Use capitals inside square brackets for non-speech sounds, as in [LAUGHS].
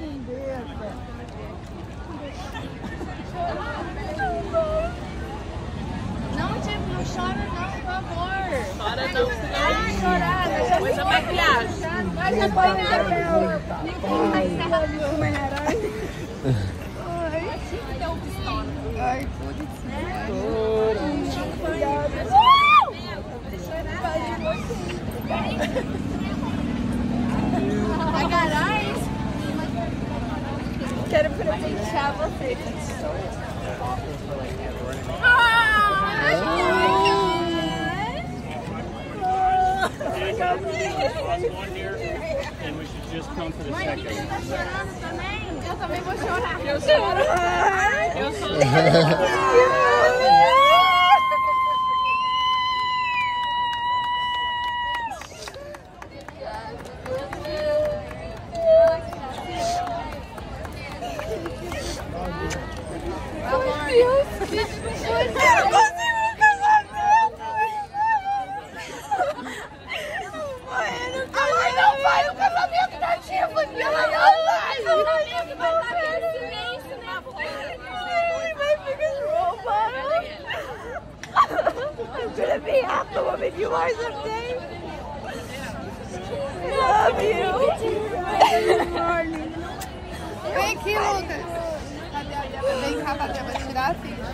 Não, tipo, não chora não, por favor. Chora não, senão... chorar, vai a maquiagem. Vai apanhar, meu. Nem tem mais nada. Ai, tinha que ter um pistola. Ai, tudo isso. Chora. Chora. Chora. Chora. One here, and we should just come for the second. Eu também vou chorar. Eu choro. Eu choro. [LAUGHS] Ai, vai ficar I'm gonna be half the woman you are someday. Love you. Vem aqui, Lucas. Vem cá, Patrícia, vai tirar a filha.